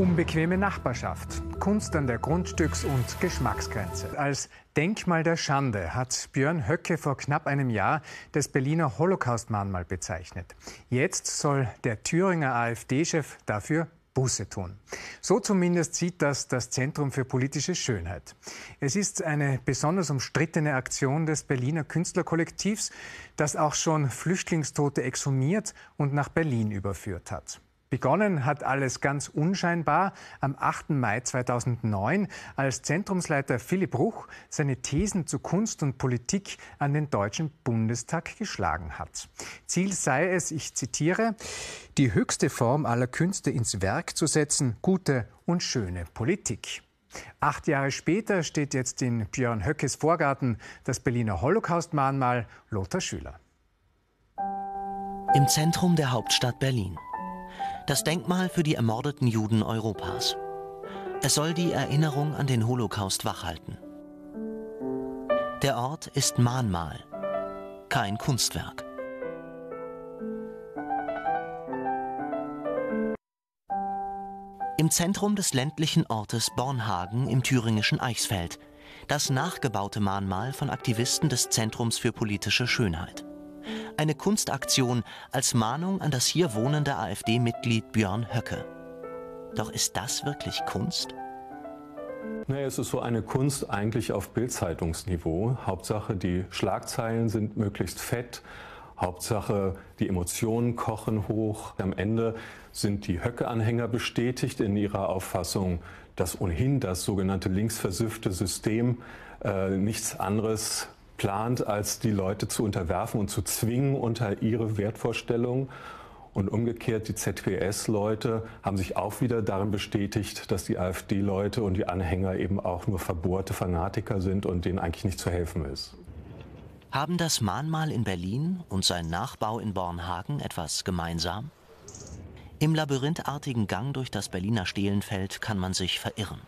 Unbequeme Nachbarschaft, Kunst an der Grundstücks- und Geschmacksgrenze. Als Denkmal der Schande hat Björn Höcke vor knapp einem Jahr das Berliner Holocaust-Mahnmal bezeichnet. Jetzt soll der Thüringer AfD-Chef dafür Buße tun. So zumindest sieht das das Zentrum für politische Schönheit. Es ist eine besonders umstrittene Aktion des Berliner Künstlerkollektivs, das auch schon Flüchtlingstote exhumiert und nach Berlin überführt hat. Begonnen hat alles ganz unscheinbar am 8. Mai 2009, als Zentrumsleiter Philipp Ruch seine Thesen zu Kunst und Politik an den Deutschen Bundestag geschlagen hat. Ziel sei es, ich zitiere, die höchste Form aller Künste ins Werk zu setzen, gute und schöne Politik. Acht Jahre später steht jetzt in Björn Höckes Vorgarten das Berliner Holocaust-Mahnmal Lothar Schüler. Im Zentrum der Hauptstadt Berlin das Denkmal für die ermordeten Juden Europas. Es soll die Erinnerung an den Holocaust wachhalten. Der Ort ist Mahnmal, kein Kunstwerk. Im Zentrum des ländlichen Ortes Bornhagen im thüringischen Eichsfeld das nachgebaute Mahnmal von Aktivisten des Zentrums für politische Schönheit eine Kunstaktion als Mahnung an das hier wohnende AfD-Mitglied Björn Höcke. Doch ist das wirklich Kunst? Naja, es ist so eine Kunst eigentlich auf Bildzeitungsniveau. Hauptsache, die Schlagzeilen sind möglichst fett. Hauptsache, die Emotionen kochen hoch. Am Ende sind die Höcke-Anhänger bestätigt in ihrer Auffassung, dass ohnehin das sogenannte linksversüffte System äh, nichts anderes plant, als die Leute zu unterwerfen und zu zwingen unter ihre Wertvorstellungen. Und umgekehrt, die ZPS-Leute haben sich auch wieder darin bestätigt, dass die AfD-Leute und die Anhänger eben auch nur verbohrte Fanatiker sind und denen eigentlich nicht zu helfen ist. Haben das Mahnmal in Berlin und sein Nachbau in Bornhagen etwas gemeinsam? Im labyrinthartigen Gang durch das Berliner Stehlenfeld kann man sich verirren.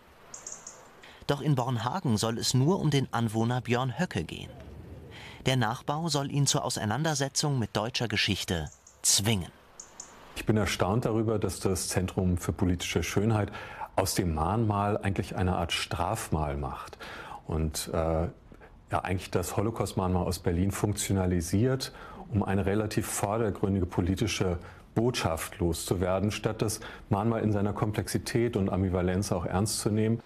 Doch in Bornhagen soll es nur um den Anwohner Björn Höcke gehen. Der Nachbau soll ihn zur Auseinandersetzung mit deutscher Geschichte zwingen. Ich bin erstaunt darüber, dass das Zentrum für politische Schönheit aus dem Mahnmal eigentlich eine Art Strafmal macht und äh, ja eigentlich das Holocaust-Mahnmal aus Berlin funktionalisiert, um eine relativ vordergründige politische Botschaft loszuwerden, statt das Mahnmal in seiner Komplexität und Ambivalenz auch ernst zu nehmen.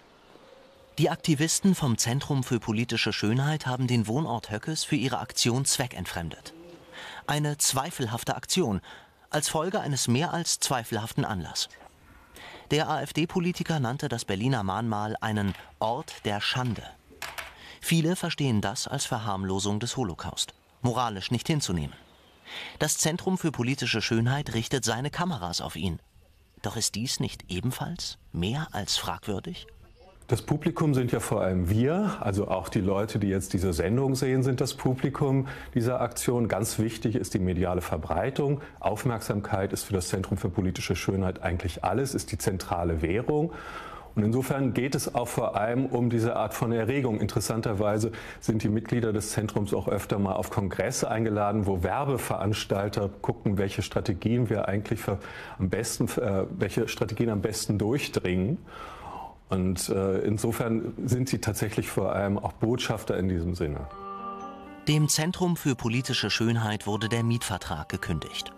Die Aktivisten vom Zentrum für politische Schönheit haben den Wohnort Höckes für ihre Aktion zweckentfremdet. Eine zweifelhafte Aktion als Folge eines mehr als zweifelhaften Anlass. Der AfD-Politiker nannte das Berliner Mahnmal einen Ort der Schande. Viele verstehen das als Verharmlosung des Holocaust, moralisch nicht hinzunehmen. Das Zentrum für politische Schönheit richtet seine Kameras auf ihn. Doch ist dies nicht ebenfalls mehr als fragwürdig? Das Publikum sind ja vor allem wir, also auch die Leute, die jetzt diese Sendung sehen, sind das Publikum dieser Aktion. Ganz wichtig ist die mediale Verbreitung. Aufmerksamkeit ist für das Zentrum für politische Schönheit eigentlich alles, ist die zentrale Währung. Und insofern geht es auch vor allem um diese Art von Erregung. Interessanterweise sind die Mitglieder des Zentrums auch öfter mal auf Kongresse eingeladen, wo Werbeveranstalter gucken, welche Strategien wir eigentlich am besten, äh, welche Strategien am besten durchdringen. Und äh, insofern sind sie tatsächlich vor allem auch Botschafter in diesem Sinne. Dem Zentrum für politische Schönheit wurde der Mietvertrag gekündigt.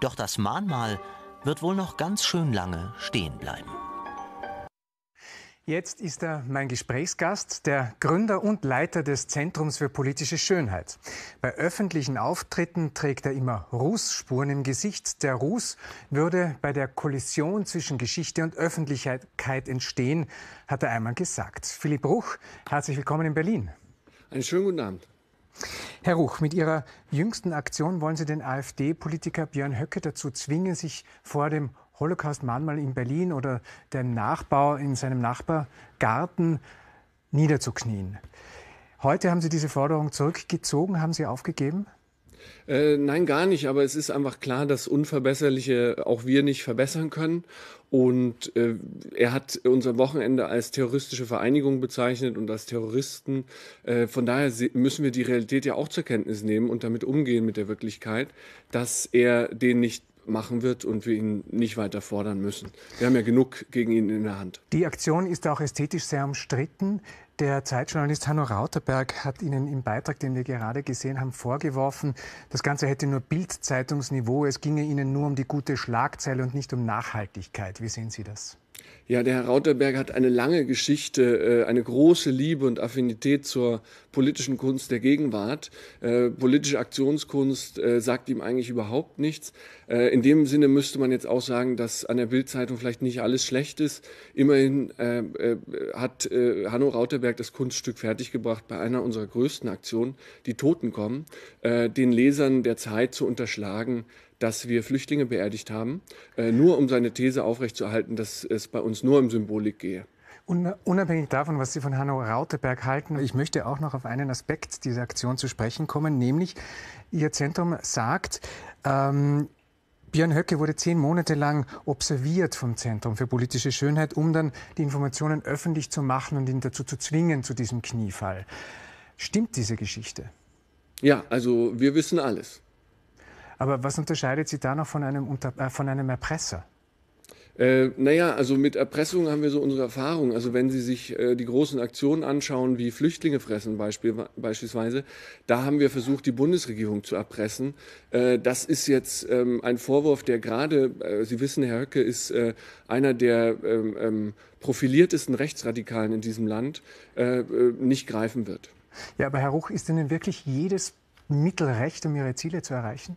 Doch das Mahnmal wird wohl noch ganz schön lange stehen bleiben. Jetzt ist er mein Gesprächsgast, der Gründer und Leiter des Zentrums für politische Schönheit. Bei öffentlichen Auftritten trägt er immer Rußspuren im Gesicht. Der Ruß würde bei der Kollision zwischen Geschichte und Öffentlichkeit entstehen, hat er einmal gesagt. Philipp Ruch, herzlich willkommen in Berlin. Einen schönen guten Abend. Herr Ruch, mit Ihrer jüngsten Aktion wollen Sie den AfD-Politiker Björn Höcke dazu zwingen, sich vor dem Holocaust-Mahnmal in Berlin oder dem Nachbau in seinem Nachbargarten niederzuknien. Heute haben Sie diese Forderung zurückgezogen, haben Sie aufgegeben? Äh, nein, gar nicht. Aber es ist einfach klar, dass Unverbesserliche auch wir nicht verbessern können. Und äh, er hat unser Wochenende als terroristische Vereinigung bezeichnet und als Terroristen. Äh, von daher müssen wir die Realität ja auch zur Kenntnis nehmen und damit umgehen mit der Wirklichkeit, dass er den nicht machen wird und wir ihn nicht weiter fordern müssen. Wir haben ja genug gegen ihn in der Hand. Die Aktion ist auch ästhetisch sehr umstritten. Der Zeitjournalist Hanno Rauterberg hat Ihnen im Beitrag, den wir gerade gesehen haben, vorgeworfen, das Ganze hätte nur Bildzeitungsniveau, es ginge Ihnen nur um die gute Schlagzeile und nicht um Nachhaltigkeit. Wie sehen Sie das? Ja, der Herr Rauterberg hat eine lange Geschichte, äh, eine große Liebe und Affinität zur politischen Kunst der Gegenwart. Äh, politische Aktionskunst äh, sagt ihm eigentlich überhaupt nichts. In dem Sinne müsste man jetzt auch sagen, dass an der Bildzeitung vielleicht nicht alles schlecht ist. Immerhin hat Hanno Rauterberg das Kunststück fertiggebracht bei einer unserer größten Aktionen, die Toten kommen, den Lesern der Zeit zu unterschlagen, dass wir Flüchtlinge beerdigt haben, äh, nur um seine These aufrechtzuerhalten, dass es bei uns nur um Symbolik gehe. Unabhängig davon, was Sie von Hanno Rauteberg halten, ich möchte auch noch auf einen Aspekt dieser Aktion zu sprechen kommen, nämlich Ihr Zentrum sagt, ähm, Björn Höcke wurde zehn Monate lang observiert vom Zentrum für politische Schönheit, um dann die Informationen öffentlich zu machen und ihn dazu zu zwingen, zu diesem Kniefall. Stimmt diese Geschichte? Ja, also wir wissen alles. Aber was unterscheidet Sie da noch von einem, Unter äh, von einem Erpresser? Äh, naja, also mit Erpressung haben wir so unsere Erfahrung. Also wenn Sie sich äh, die großen Aktionen anschauen, wie Flüchtlinge fressen Beispiel, beispielsweise, da haben wir versucht, die Bundesregierung zu erpressen. Äh, das ist jetzt ähm, ein Vorwurf, der gerade, äh, Sie wissen, Herr Höcke ist äh, einer der ähm, ähm, profiliertesten Rechtsradikalen in diesem Land, äh, nicht greifen wird. Ja, aber Herr Ruch, ist Ihnen wirklich jedes Mittel recht, um Ihre Ziele zu erreichen?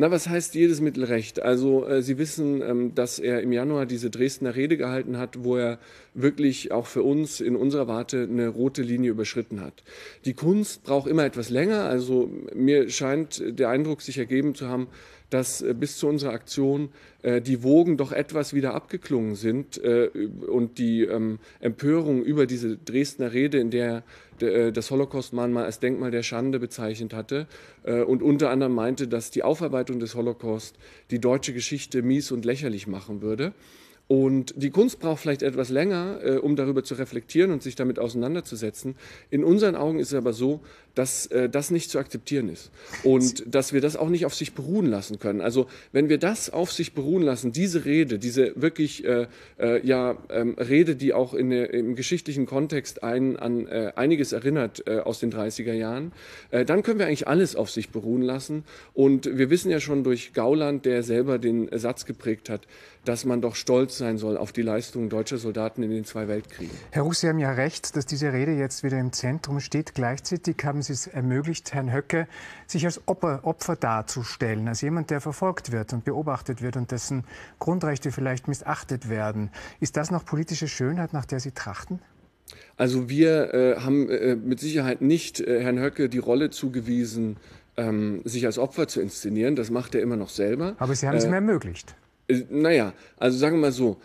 Na, was heißt jedes Mittel recht? Also äh, Sie wissen, ähm, dass er im Januar diese Dresdner Rede gehalten hat, wo er wirklich auch für uns in unserer Warte eine rote Linie überschritten hat. Die Kunst braucht immer etwas länger. Also mir scheint der Eindruck sich ergeben zu haben, dass äh, bis zu unserer Aktion äh, die Wogen doch etwas wieder abgeklungen sind äh, und die ähm, Empörung über diese Dresdner Rede, in der das Holocaust-Mahnmal als Denkmal der Schande bezeichnet hatte und unter anderem meinte, dass die Aufarbeitung des Holocaust die deutsche Geschichte mies und lächerlich machen würde. Und die Kunst braucht vielleicht etwas länger, äh, um darüber zu reflektieren und sich damit auseinanderzusetzen. In unseren Augen ist es aber so, dass äh, das nicht zu akzeptieren ist und dass wir das auch nicht auf sich beruhen lassen können. Also wenn wir das auf sich beruhen lassen, diese Rede, diese wirklich äh, äh, ja ähm, Rede, die auch in, im geschichtlichen Kontext ein, an äh, einiges erinnert äh, aus den 30er Jahren, dann können wir eigentlich alles auf sich beruhen lassen. Und wir wissen ja schon durch Gauland, der selber den Satz geprägt hat, dass man doch stolz sein soll auf die Leistungen deutscher Soldaten in den zwei Weltkriegen. Herr Russ, Sie haben ja recht, dass diese Rede jetzt wieder im Zentrum steht. Gleichzeitig haben Sie es ermöglicht, Herrn Höcke sich als Opfer, Opfer darzustellen, als jemand, der verfolgt wird und beobachtet wird und dessen Grundrechte vielleicht missachtet werden. Ist das noch politische Schönheit, nach der Sie trachten? Also wir äh, haben äh, mit Sicherheit nicht äh, Herrn Höcke die Rolle zugewiesen, ähm, sich als Opfer zu inszenieren. Das macht er immer noch selber. Aber Sie haben es äh, ihm ermöglicht. Äh, naja, also sagen wir mal so,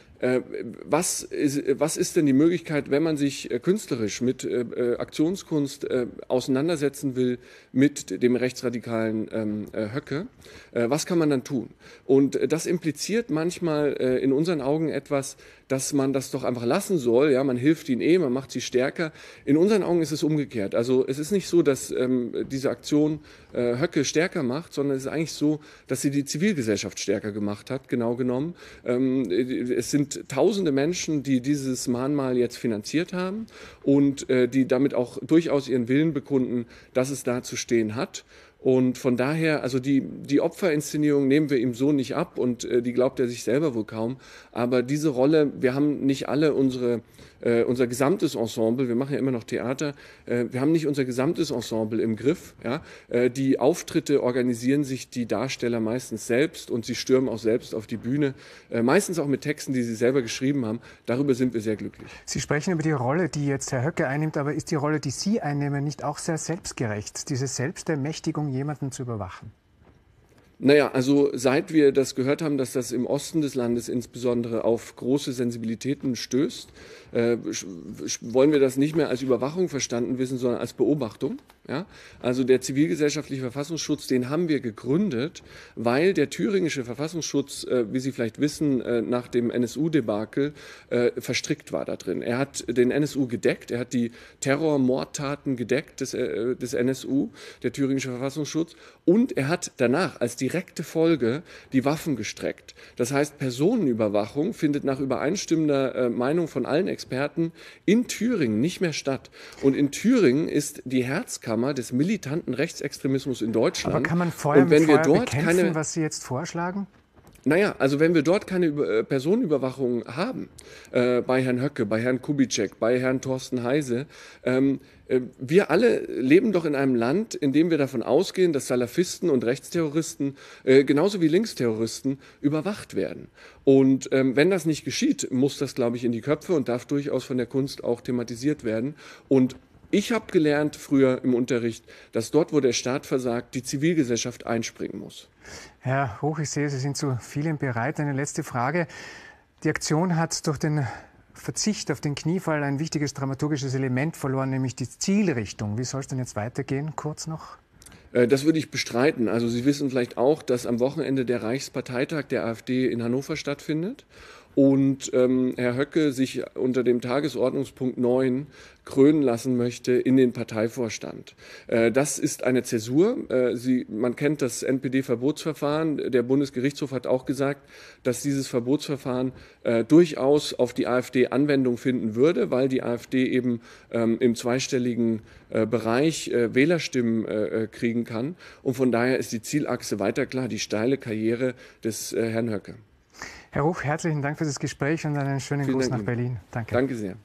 was ist, was ist denn die Möglichkeit, wenn man sich äh, künstlerisch mit äh, Aktionskunst auseinandersetzen will mit dem rechtsradikalen ähm, Höcke? Was kann man dann tun? Und das impliziert manchmal in unseren Augen etwas, dass man das doch einfach lassen soll. Ja, man hilft ihnen eh, man macht sie stärker. In unseren Augen ist es umgekehrt. Also es ist nicht so, dass ähm, diese Aktion äh, Höcke stärker macht, sondern es ist eigentlich so, dass sie die Zivilgesellschaft stärker gemacht hat, genau genommen. Ähm, es sind tausende Menschen, die dieses Mahnmal jetzt finanziert haben und äh, die damit auch durchaus ihren Willen bekunden, dass es da zu stehen hat. Und von daher, also die, die Opferinszenierung nehmen wir ihm so nicht ab und äh, die glaubt er sich selber wohl kaum. Aber diese Rolle, wir haben nicht alle unsere äh, unser gesamtes Ensemble, wir machen ja immer noch Theater, äh, wir haben nicht unser gesamtes Ensemble im Griff. Ja? Äh, die Auftritte organisieren sich die Darsteller meistens selbst und sie stürmen auch selbst auf die Bühne, äh, meistens auch mit Texten, die sie selber geschrieben haben. Darüber sind wir sehr glücklich. Sie sprechen über die Rolle, die jetzt Herr Höcke einnimmt, aber ist die Rolle, die Sie einnehmen, nicht auch sehr selbstgerecht, diese Selbstermächtigung, jemanden zu überwachen? Naja, also seit wir das gehört haben, dass das im Osten des Landes insbesondere auf große Sensibilitäten stößt, äh, wollen wir das nicht mehr als Überwachung verstanden wissen, sondern als Beobachtung. Ja? Also der zivilgesellschaftliche Verfassungsschutz, den haben wir gegründet, weil der thüringische Verfassungsschutz, äh, wie Sie vielleicht wissen, äh, nach dem NSU-Debakel äh, verstrickt war da drin. Er hat den NSU gedeckt, er hat die Terrormordtaten gedeckt des, äh, des NSU, der thüringische Verfassungsschutz, und er hat danach als direkte Folge die Waffen gestreckt. Das heißt, Personenüberwachung findet nach übereinstimmender äh, Meinung von allen Experten in Thüringen nicht mehr statt. Und in Thüringen ist die Herzkammer des militanten Rechtsextremismus in Deutschland. Aber kann man vorher und wenn wir dort bekämpfen, keine, was Sie jetzt vorschlagen? Naja, also wenn wir dort keine äh, Personenüberwachung haben, äh, bei Herrn Höcke, bei Herrn Kubitschek, bei Herrn Thorsten Heise, ähm, äh, wir alle leben doch in einem Land, in dem wir davon ausgehen, dass Salafisten und Rechtsterroristen äh, genauso wie Linksterroristen überwacht werden. Und ähm, wenn das nicht geschieht, muss das, glaube ich, in die Köpfe und darf durchaus von der Kunst auch thematisiert werden. Und ich habe gelernt früher im Unterricht, dass dort, wo der Staat versagt, die Zivilgesellschaft einspringen muss. Herr Hoch, ich sehe, Sie sind zu vielem bereit. Eine letzte Frage. Die Aktion hat durch den Verzicht auf den Kniefall ein wichtiges dramaturgisches Element verloren, nämlich die Zielrichtung. Wie soll es denn jetzt weitergehen? Kurz noch. Äh, das würde ich bestreiten. Also Sie wissen vielleicht auch, dass am Wochenende der Reichsparteitag der AfD in Hannover stattfindet und ähm, Herr Höcke sich unter dem Tagesordnungspunkt 9 krönen lassen möchte in den Parteivorstand. Äh, das ist eine Zäsur. Äh, Sie, man kennt das NPD-Verbotsverfahren. Der Bundesgerichtshof hat auch gesagt, dass dieses Verbotsverfahren äh, durchaus auf die AfD Anwendung finden würde, weil die AfD eben ähm, im zweistelligen Bereich äh, Wählerstimmen äh, kriegen kann. Und von daher ist die Zielachse weiter klar, die steile Karriere des Herrn Höcke. Herr Ruf, herzlichen Dank für das Gespräch und einen schönen Vielen Gruß Dank nach Berlin. Danke. Danke sehr.